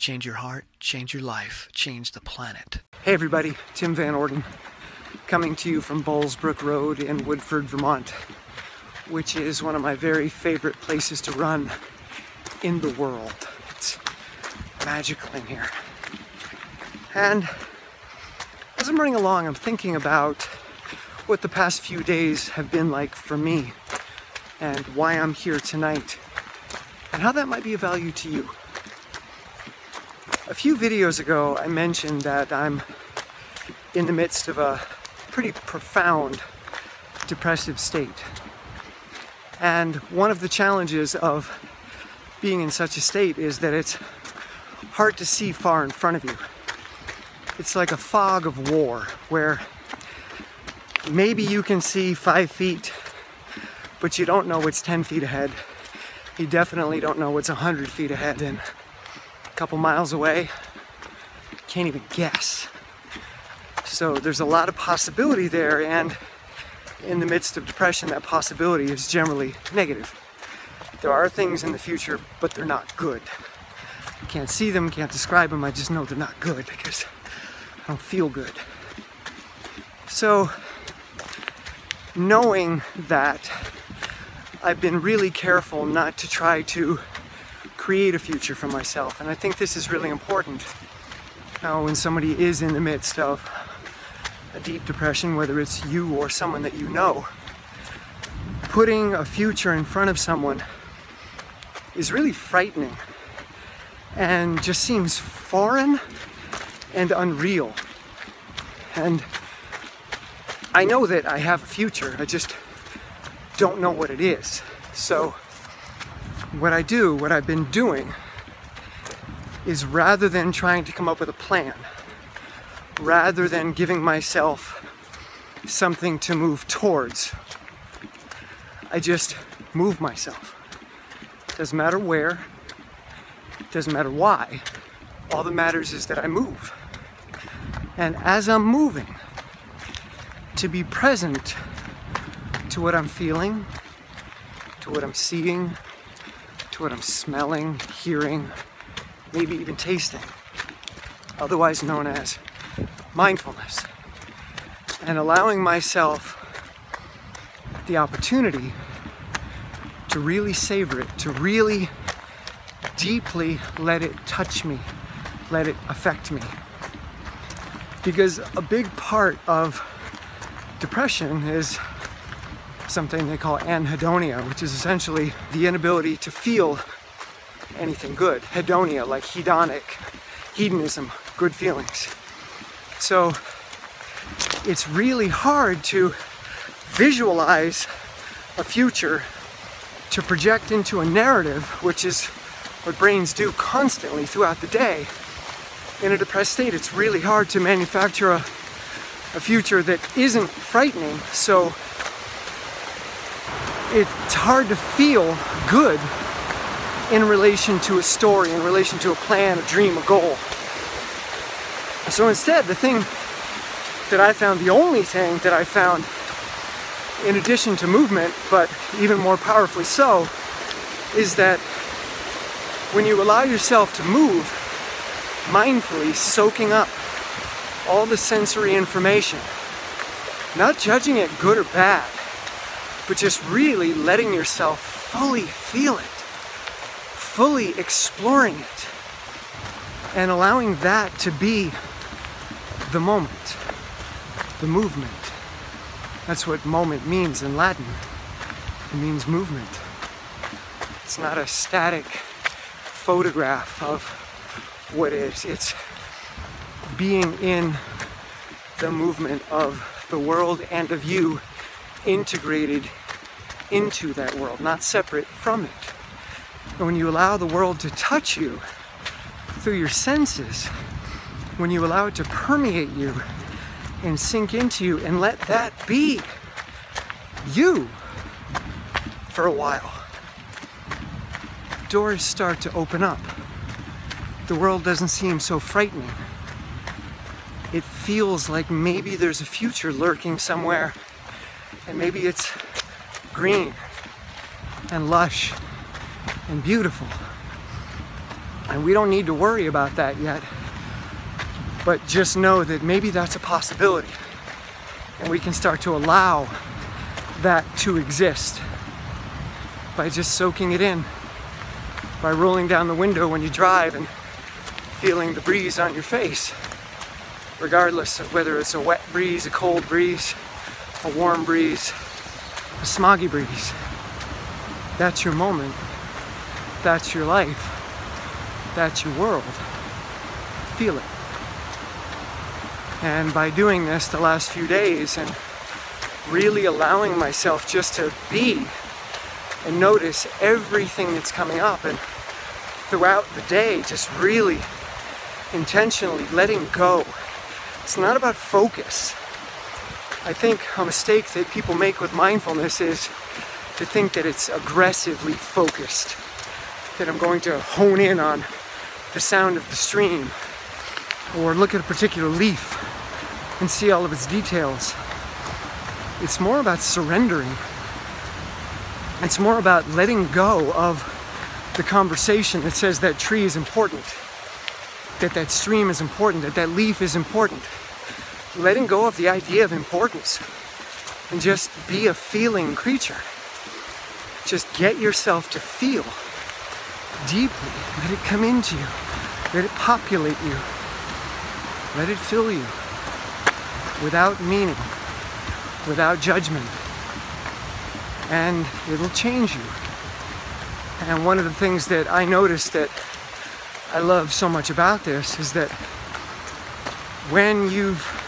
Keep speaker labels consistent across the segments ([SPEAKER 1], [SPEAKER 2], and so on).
[SPEAKER 1] Change your heart, change your life, change the planet.
[SPEAKER 2] Hey everybody, Tim Van Orden, coming to you from Bullsbrook Road in Woodford, Vermont, which is one of my very favorite places to run in the world. It's magical in here. And as I'm running along, I'm thinking about what the past few days have been like for me and why I'm here tonight and how that might be of value to you. A few videos ago, I mentioned that I'm in the midst of a pretty profound depressive state. And one of the challenges of being in such a state is that it's hard to see far in front of you. It's like a fog of war where maybe you can see five feet, but you don't know what's 10 feet ahead. You definitely don't know what's 100 feet ahead and couple miles away. Can't even guess. So there's a lot of possibility there, and in the midst of depression, that possibility is generally negative. There are things in the future, but they're not good. I can't see them, can't describe them, I just know they're not good because I don't feel good. So, knowing that I've been really careful not to try to create a future for myself, and I think this is really important. Now, when somebody is in the midst of a deep depression, whether it's you or someone that you know, putting a future in front of someone is really frightening and just seems foreign and unreal. And I know that I have a future, I just don't know what it is. So, what I do, what I've been doing, is rather than trying to come up with a plan, rather than giving myself something to move towards. I just move myself. Doesn't matter where, doesn't matter why. All that matters is that I move. And as I'm moving, to be present to what I'm feeling, to what I'm seeing, what I'm smelling, hearing, maybe even tasting, otherwise known as mindfulness and allowing myself the opportunity to really savor it, to really deeply let it touch me, let it affect me. Because a big part of depression is something they call anhedonia, which is essentially the inability to feel anything good. Hedonia, like hedonic, hedonism, good feelings. So it's really hard to visualize a future to project into a narrative, which is what brains do constantly throughout the day. In a depressed state, it's really hard to manufacture a, a future that isn't frightening. So it's hard to feel good in relation to a story, in relation to a plan, a dream, a goal. So instead, the thing that I found, the only thing that I found, in addition to movement, but even more powerfully so, is that when you allow yourself to move mindfully, soaking up all the sensory information, not judging it good or bad, but just really letting yourself fully feel it, fully exploring it, and allowing that to be the moment, the movement. That's what moment means in Latin. It means movement. It's not a static photograph of what is. It's being in the movement of the world and of you integrated into that world, not separate from it. And when you allow the world to touch you through your senses, when you allow it to permeate you and sink into you and let that be you for a while, doors start to open up. The world doesn't seem so frightening. It feels like maybe there's a future lurking somewhere, and maybe it's green and lush and beautiful. And we don't need to worry about that yet. But just know that maybe that's a possibility. And we can start to allow that to exist by just soaking it in, by rolling down the window when you drive and feeling the breeze on your face, regardless of whether it's a wet breeze, a cold breeze, a warm breeze, a smoggy breeze. That's your moment. That's your life. That's your world. Feel it. And by doing this the last few days and really allowing myself just to be and notice everything that's coming up and throughout the day just really intentionally letting go. It's not about focus. I think a mistake that people make with mindfulness is to think that it's aggressively focused, that I'm going to hone in on the sound of the stream or look at a particular leaf and see all of its details. It's more about surrendering. It's more about letting go of the conversation that says that tree is important, that that stream is important, that that leaf is important. Letting go of the idea of importance and just be a feeling creature. Just get yourself to feel deeply. Let it come into you. Let it populate you. Let it fill you without meaning, without judgment. And it'll change you. And one of the things that I noticed that I love so much about this is that when you've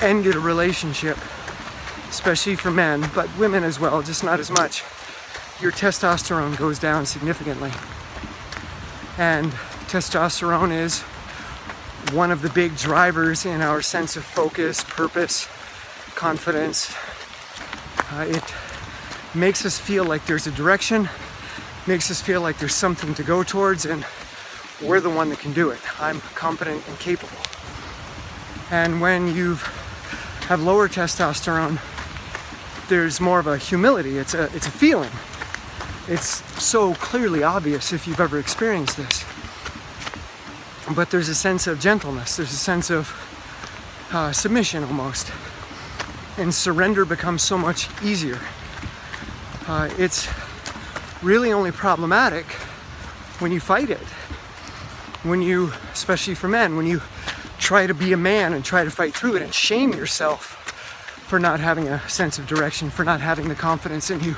[SPEAKER 2] ended a relationship, especially for men, but women as well, just not as much, your testosterone goes down significantly. And testosterone is one of the big drivers in our sense of focus, purpose, confidence. Uh, it makes us feel like there's a direction, makes us feel like there's something to go towards, and we're the one that can do it. I'm competent and capable. And when you've have lower testosterone, there's more of a humility. It's a it's a feeling. It's so clearly obvious if you've ever experienced this. But there's a sense of gentleness. There's a sense of uh, submission almost, and surrender becomes so much easier. Uh, it's really only problematic when you fight it. When you, especially for men, when you try to be a man and try to fight through it and shame yourself for not having a sense of direction, for not having the confidence, and you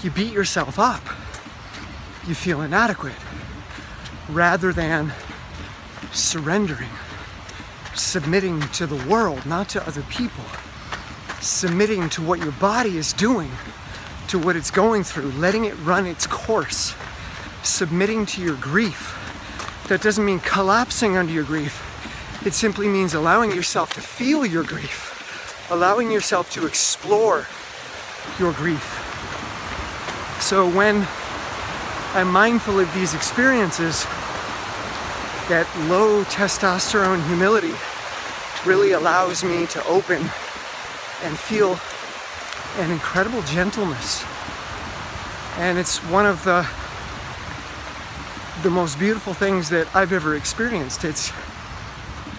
[SPEAKER 2] you beat yourself up. You feel inadequate rather than surrendering, submitting to the world, not to other people, submitting to what your body is doing, to what it's going through, letting it run its course, submitting to your grief. That doesn't mean collapsing under your grief. It simply means allowing yourself to feel your grief, allowing yourself to explore your grief. So when I'm mindful of these experiences, that low testosterone humility really allows me to open and feel an incredible gentleness. And it's one of the the most beautiful things that I've ever experienced. It's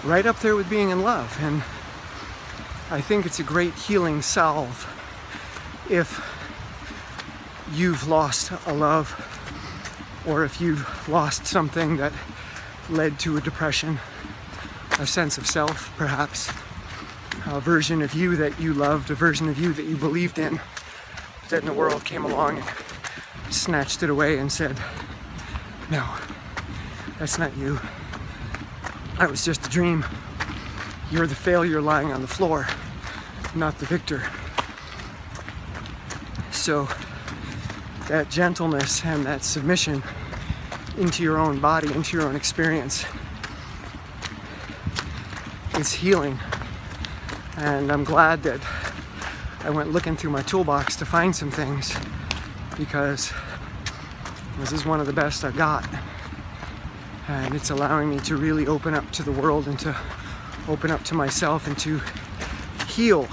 [SPEAKER 2] right up there with being in love. And I think it's a great healing salve if you've lost a love or if you've lost something that led to a depression, a sense of self, perhaps, a version of you that you loved, a version of you that you believed in, that in the world came along and snatched it away and said, No, that's not you. That was just a dream. You're the failure lying on the floor, not the victor. So, that gentleness and that submission into your own body, into your own experience is healing. And I'm glad that I went looking through my toolbox to find some things because this is one of the best I've got and it's allowing me to really open up to the world and to open up to myself and to heal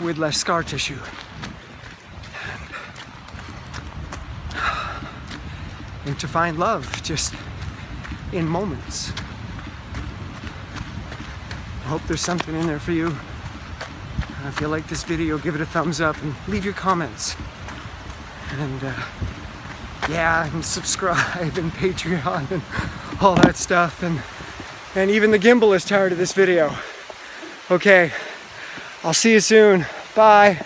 [SPEAKER 2] with less scar tissue. and to find love just in moments. I hope there's something in there for you. If you like this video, give it a thumbs up and leave your comments. And uh, yeah, and subscribe and Patreon and all that stuff. And and even the gimbal is tired of this video. Okay, I'll see you soon. Bye.